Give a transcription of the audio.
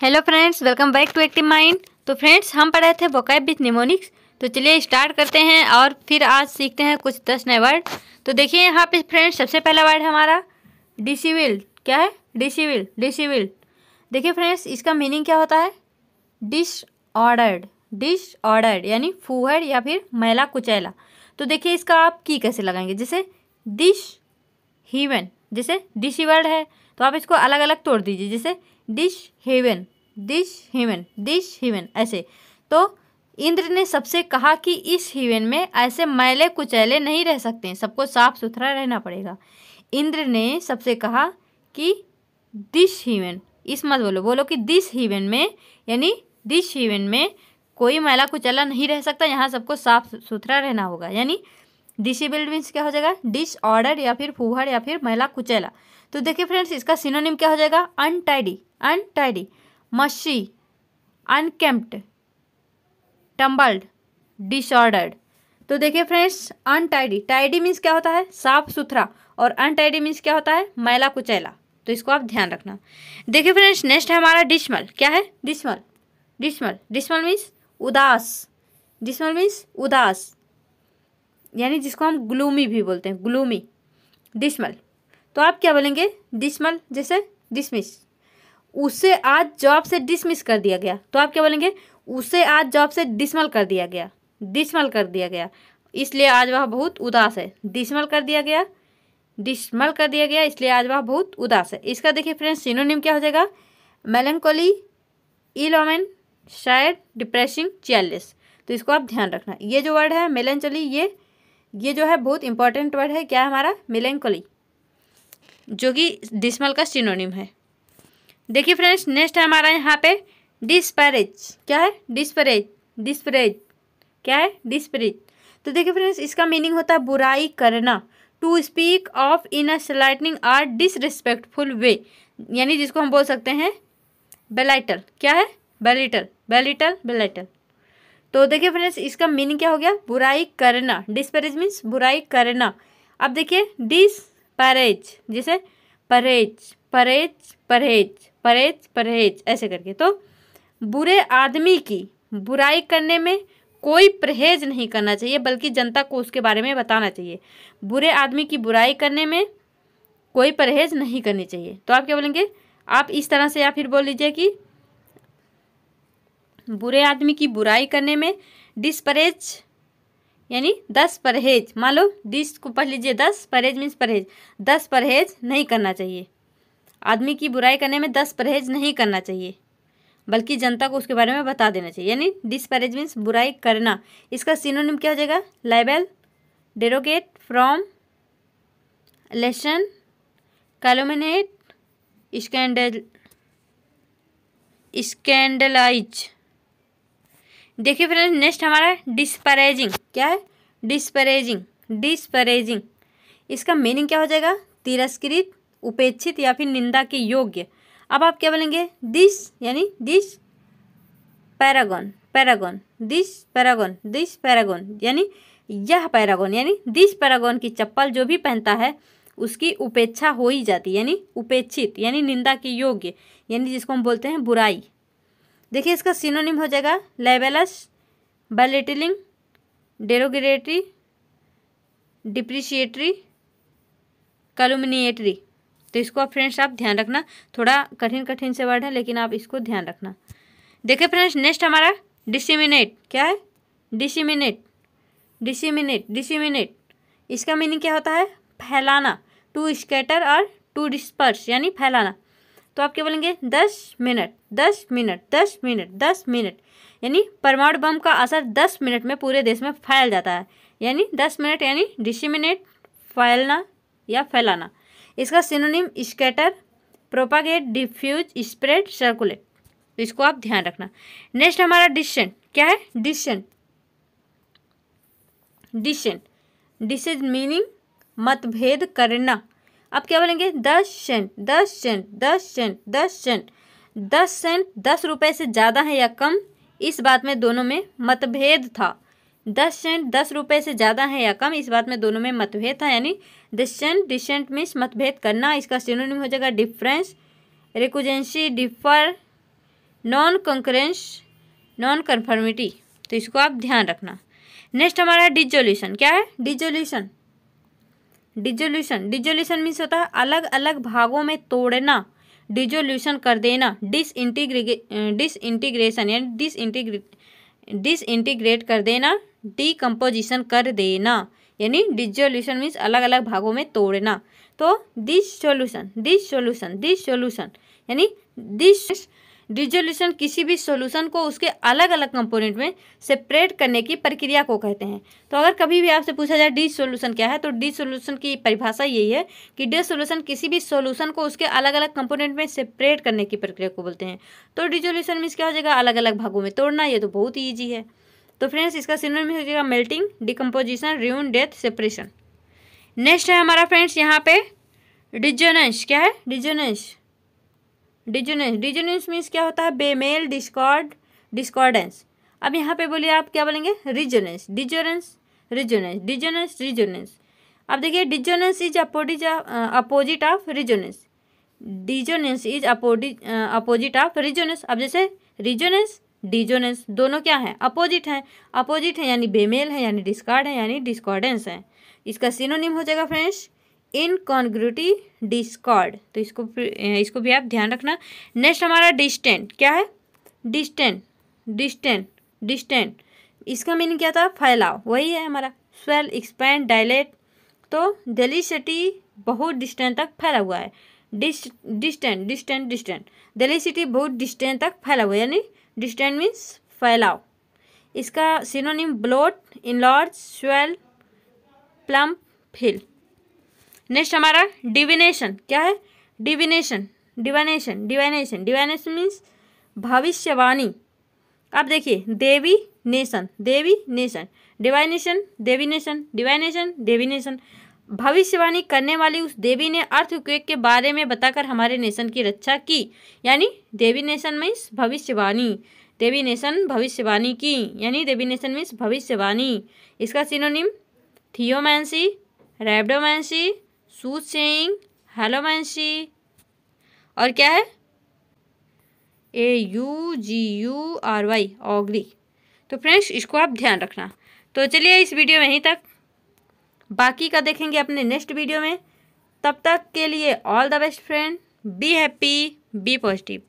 Hello friends welcome back to active mind तो friends हम पढ़े थे वोकैब विथ निमोनिक्स तो चलिए स्टार्ट करते हैं और फिर आज सीखते हैं कुछ दस नए वर्ड तो देखिए यहाँ पे फ्रेंड्स सबसे पहला वर्ड है हमारा डिसिविल क्या है? डिसिविल डिसिविल देखिए फ्रेंड्स इसका मीनिंग क्या होता है? डिस ऑर्डर्ड डिस ऑर्डर्ड यानी फूहड़ या फिर मैला कुचैला. तो देखिए इसका आप की कैसे लगाएँगे? जैसे डिश हीवन जैसे डिश वर्ड है. तो आप इसको अलग अलग तोड़ दीजिए, जैसे dish heaven dish heaven dish heaven, ऐसे। तो इंद्र ने सबसे कहा कि इस हिवन में ऐसे मैले कुचैले नहीं रह सकते, सबको साफ़ सुथरा रहना पड़ेगा। इंद्र ने सबसे कहा कि दिस हिवन, इस मत बोलो बोलो कि दिस हिवन में, यानी दिस हिवन में कोई मैला कुचैला नहीं रह सकता, यहाँ सबको साफ़ सुथरा रहना होगा, यानी डिसेबल्ड मीन्स क्या हो जाएगा? डिस ऑर्डर या फिर फूहड़ या फिर मैला कुचैला। तो देखिए फ्रेंड्स इसका सिनोनिम क्या हो जाएगा? अनटाइडी अनटाइडी मशी अनकेम्प्ड टम्बल्ड डिसऑर्डर्ड तो देखिए फ्रेंड्स अनटाइडी टाइडी मीन्स क्या होता है? साफ़ सुथरा और अनटाइडी मीन्स क्या होता है? मैला कुचैला। तो इसको आप ध्यान रखना। देखिए फ्रेंड्स नेक्स्ट है हमारा डिशमल क्या है? डिशमल डिशमल डिशमल मीन्स उदास। डिशमल मीन्स उदास। यानी जिसको हम ग्लूमी भी बोलते हैं, ग्लूमी। डिशमल तो आप क्या बोलेंगे? डिशमल जैसे डिसमिस उसे आज जॉब से डिसमिस कर दिया गया। तो आप क्या बोलेंगे? उसे आज जॉब से डिसमल कर दिया गया। डिसमल कर दिया गया। इसलिए आज वह बहुत उदास है। डिसमल कर दिया गया। डिसमल कर दिया गया। इसलिए आज वह बहुत उदास है। इसका देखिए फ्रेंड्स सिनोनिम क्या हो जाएगा? मेलनकोली इलोमेन शायद डिप्रेसिंग चेयरलेस तो इसको आप ध्यान रखना। ये जो वर्ड है मेलनचली ये ये जो है बहुत इंपॉर्टेंट वर्ड है, क्या हमारा? मेलेंकोली जो कि डिसमल का सिनोनिम है। देखिए फ्रेंड्स नेक्स्ट है हमारा यहाँ पे डिस्परेज क्या है? डिस्परेज डिस्परेज क्या है? डिस्परेज तो देखिए फ्रेंड्स इसका मीनिंग होता है बुराई करना। To speak of in a slighting or disrespectful way यानी जिसको हम बोल सकते हैं बेलाइटल क्या है? बेलिटल बेलिटल बेलाइटल तो देखिए फ्रेंड्स इसका मीनिंग क्या हो गया? बुराई करना। डिस्परेज मीन्स बुराई करना। अब देखिए डिस परहेज जैसे परहेज परहेज परहेज परहेज परहेज ऐसे करके। तो बुरे आदमी की बुराई करने में कोई परहेज नहीं करना चाहिए, बल्कि जनता को उसके बारे में बताना चाहिए। बुरे आदमी की बुराई करने में कोई परहेज नहीं करनी चाहिए। तो आप क्या बोलेंगे? आप इस तरह से या फिर बोल लीजिए कि बुरे आदमी की बुराई करने में डिस्परहेज यानी दस परहेज। मान लो डिस को पढ़ लीजिए, दस परहेज मीन्स परहेज। दस परहेज नहीं करना चाहिए। आदमी की बुराई करने में दस परहेज नहीं करना चाहिए। बल्कि जनता को उसके बारे में बता देना चाहिए। यानी डिसपरहेज मीन्स बुराई करना। इसका सिनोनिम क्या हो जाएगा? Libel derogate from lessen calumniate scandal scandalize देखिए फ्रेंड्स नेक्स्ट हमारा डिस्परेजिंग क्या है? डिस्परेजिंग डिस्परेजिंग इसका मीनिंग क्या हो जाएगा? तिरस्कृत, उपेक्षित या फिर निंदा के योग्य। अब आप क्या बोलेंगे? दिस यानी this paragon paragon this paragon this paragon यानी यह पैरागन यानी दिस पैरागन की चप्पल जो भी पहनता है, उसकी उपेक्षा हो ही जाती यानी उपेक्षित, यानी निंदा के योग्य, यानी जिसको हम बोलते हैं बुराई। देखिए, इसका सिनोनिम हो जाएगा लेबेलस बैलिटिलिंग डेरोगेटरी डिप्रिशिएटरी कैलुमिनिएटरी तो इसको आप फ्रेंड्स आप ध्यान रखना। थोड़ा कठिन कठिन से वर्ड है, लेकिन आप इसको ध्यान रखना। देखिए फ्रेंड्स नेक्स्ट हमारा डिसिमिनेट क्या है? डिसिमिनेट डिसिमिनेट डिसिमिनेट इसका मीनिंग क्या होता है? फैलाना। टू स्केटर और टू डिस्पर्स यानी फैलाना। तो आप क्या बोलेंगे? दस मिनट दस मिनट दस मिनट दस मिनट। यानी परमाणु बम का असर दस मिनट में पूरे देश में फैल जाता है। यानी दस मिनट यानी डिसिमिनेट फैलना या फैलाना। इसका synonym scatter propagate diffuse spread circulate तो इसको आप ध्यान रखना। नेक्स्ट हमारा डिसेंट क्या है? डिसेंट डिसेंट डिसेज मीनिंग मतभेद करना। अब क्या बोलेंगे? दस सेंट दस सेंट दस सेंट दस सेंट दस सेंट दस रुपये से ज़्यादा है या कम, इस बात में दोनों में मतभेद था। दस सेंट दस रुपये से ज़्यादा है या कम, इस बात में दोनों में मतभेद था। यानी डिसेंट डिसेंट मीन्स मतभेद करना, इसका सिनोनिम हो जाएगा difference recusancy differ non concurrence non conformity तो इसको आप ध्यान रखना। नेक्स्ट हमारा डिजोल्यूशन क्या है? Dissolution dissolution. डिजोल्यूशन मीन्स होता है अलग अलग भागों में तोड़ना। डिजोल्यूशन कर देना। डिस इंटीग्रे डिस इंटीग्रेशन यानी डिस इंटीग्रे डिस इंटीग्रेट कर देना। डीकम्पोजिशन कर देना। यानी डिजोल्यूशन मीन्स अलग अलग भागों में तोड़ना। तो this solution this solution this solution यानी दिस डिजोल्यूशन किसी भी सॉल्यूशन को उसके अलग अलग कंपोनेंट में सेपरेट करने की प्रक्रिया को कहते हैं। तो अगर कभी भी आपसे पूछा जाए डी सॉल्यूशन क्या है तो डी सॉल्यूशन की परिभाषा यही है कि डी सॉल्यूशन किसी भी सॉल्यूशन को उसके अलग अलग कंपोनेंट में सेपरेट करने की प्रक्रिया को बोलते हैं। तो डिजोल्यूशन मीन्स क्या हो जाएगा? अलग अलग भागों में तोड़ना, ये तो बहुत ही ईजी है। तो फ्रेंड्स इसका सिनोनिम हो जाएगा melting decomposition ruin death separation next है हमारा फ्रेंड्स यहाँ पे डिजोनेंस क्या है? डिजोनेंस डिजोनेंस डिजोनेंस मीन्स क्या होता है? बेमेल डिस्कॉर्ड डिस्कॉर्डेंस अब यहाँ पे बोलिए आप क्या बोलेंगे? Resonance, dissonance resonance dissonance, resonance. अब देखिए, dissonance is opposite opposite of resonance dissonance is opposite opposite of resonance अब जैसे रिजोनेंस डिजोनेंस दोनों क्या हैं? अपोजिट हैं. अपोजिट है, यानी बेमेल है, यानी डिस्कॉर्ड है, यानी डिस्कॉर्डेंस है. इसका सिनोनिम हो जाएगा फ्रेंड्स इनकॉन्ग्रुटी डिस्कॉर्ड। तो इसको इसको भी आप ध्यान रखना। नेक्स्ट हमारा डिस्टेंट। क्या है? डिस्टेंट। डिस्टेंट। डिस्टेंट। इसका मीनिंग क्या था? फैलाव। वही है हमारा। स्वेल एक्सपैंड डायलेट तो दिल्ली सिटी बहुत डिस्टेंट तक फैला हुआ है। Dis distant distant distant Delhi city बहुत डिस्टेंट तक फैला हुआ है। यानी डिस्टेंट मीन्स फैलाव। इसका synonym bloat enlarge swell plump fill next हमारा डिविनेशन क्या है? Divination divination divination divination means भविष्यवाणी। अब देखिए, देवी नेशन देवी नेशन डिवाइनेशन देवीनेशन डिवाइनेशन देवीनेशन भविष्यवाणी करने वाली उस देवी ने अर्थक्वेक के बारे में बताकर हमारे नेशन की रक्षा की। यानी देवी नेशन मीन्स भविष्यवाणी। देवी नेशन भविष्यवाणी की। यानी देवी नेशन मीन्स भविष्यवाणी। इसका सिनोनिम थियोमैंसी रेबडोमैंसी सूद हेलो हेलोमैंसी और क्या है? A U G U R Y augury तो फ्रेंड्स इसको आप ध्यान रखना। तो चलिए इस वीडियो में यहीं तक। बाकी का देखेंगे अपने नेक्स्ट वीडियो में। तब तक के लिए all the best friend be happy be positive